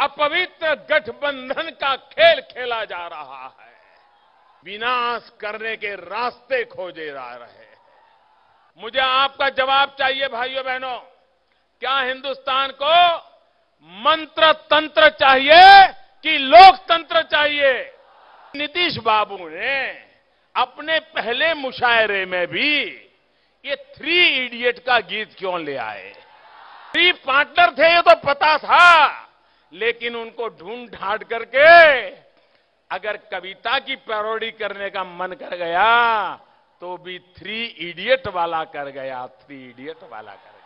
अपवित्र गठबंधन का खेल खेला जा रहा है। विनाश करने के रास्ते खोजे जा रहे हैं। मुझे आपका जवाब चाहिए, भाइयों बहनों। क्या हिंदुस्तान को मंत्र तंत्र चाहिए कि लोकतंत्र चाहिए? नीतीश बाबू ने अपने पहले मुशायरे में भी ये थ्री इडियट का गीत क्यों ले आए? थ्री पार्टनर थे, ये तो पता था। लेकिन उनको ढूंढ ढांड करके अगर कविता की पैरोडी करने का मन कर गया तो भी थ्री इडियट वाला कर गया थ्री इडियट वाला कर